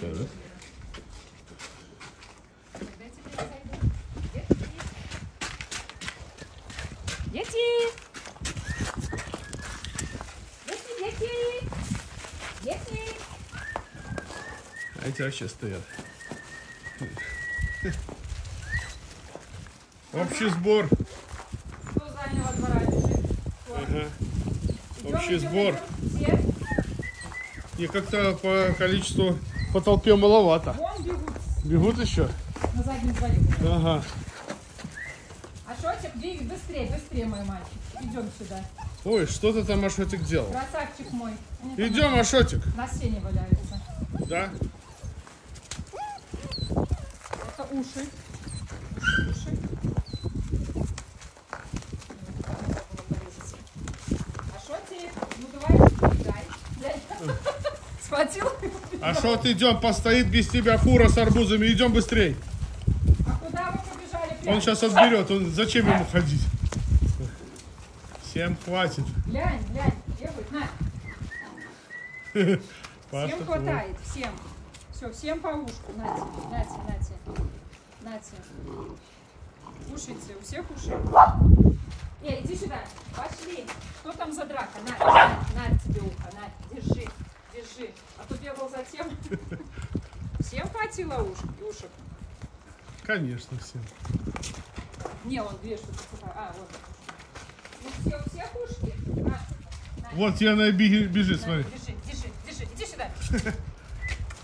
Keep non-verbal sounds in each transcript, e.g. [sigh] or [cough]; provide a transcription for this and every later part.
Так. Дети! Дети, дети! Дети! А эти вообще стоят. Общий сбор. Кто занял двора? Ага. Общий сбор. И как-то по количеству, по толпе маловато. Вон бегут Бегут еще? на заднем дворе. Ага. А Шотик, быстрее, быстрее, мой мальчик. Идем сюда. Ой, что ты там, Ашотик, делал? Красавчик мой. Они там Идем, Ашотик. На сене валяются. Да? Это уши. Уши. А Шотик, ну давай, дай. Дай. Схватил? Ашот, идем, постоит без тебя фура с арбузами. Идем быстрей. А куда вы побежали? Он Глянь, сейчас отберет. Он, зачем ему ходить? Всем хватит. глянь, глянь. Бегают, на. [laughs] Паша, Всем хватает, всем. Все, всем по ушку. Нате, нате, нате. Нате. Кушайте, у всех уши. Эй, иди сюда. Пошли. Что там за драка? На, на, на тебе ухо, на, держи. А то бегал за тем. [laughs] Всем хватило уш, ушек? Конечно, всем. Не, он две штуки. А, вот. Ну все, у всех ушки? На, на. Вот Яна беги- бежит, На, смотри. держи, держи, держи, иди сюда. [laughs]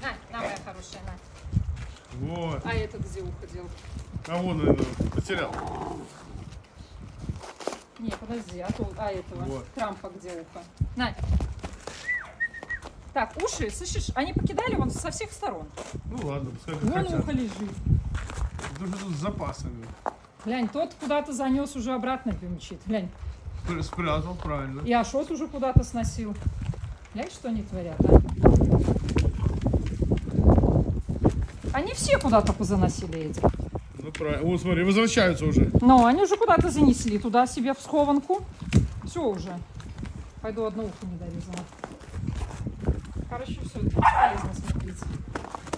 На, на, моя хорошая, на. Вот. А это где уходил? А вон, наверное, потерял. Не, подожди, а, то, а этого Вот. Трампа где ухо? На. Так, уши, слышишь, они покидали вон со всех сторон. Ну ладно, пускай как Вон хотят. ухо лежит. Даже тут с запасами. Глянь, тот куда-то занес, уже обратно мчит. Глянь. Спр- Спрятал, правильно. И Ашот уже куда-то сносил. Глянь, что они творят, а? Они все куда-то позаносили эти. Ну правильно. Вот смотри, возвращаются уже. Но они уже куда-то занесли туда себе в схованку. Все уже. Пойду одно ухо не дорезано. Короче, все, полезно смотреть.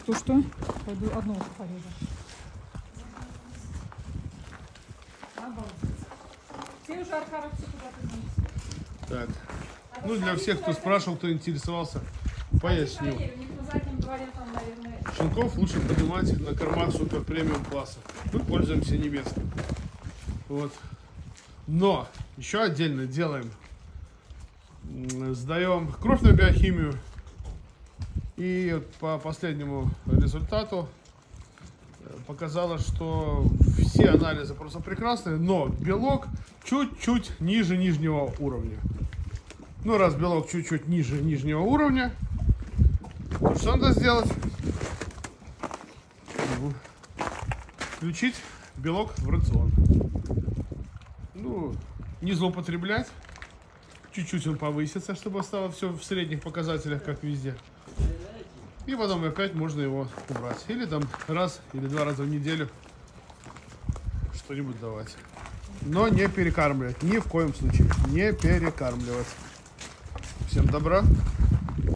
То что? Пойду порежу. Обалдеть. Все уже архаровцы куда-то занесли. Так. Надо Ну, для всех, кто куда-то. спрашивал, кто интересовался, поясню. Щенков лучше поднимать на кормах супер премиум класса. Мы пользуемся немецким. Вот. Но еще отдельно делаем. Сдаем кровь на биохимию. И по последнему результату э, показало, что все анализы просто прекрасные, но белок чуть-чуть ниже нижнего уровня. Ну, раз белок чуть-чуть ниже нижнего уровня, то что надо сделать? включить белок в рацион. Ну, не злоупотреблять. Чуть-чуть он повысится, чтобы стало все в средних показателях, как везде. И потом опять можно его убрать. Или там раз или два раза в неделю что-нибудь давать. Но не перекармливать. Ни в коем случае. Не перекармливать. Всем добра.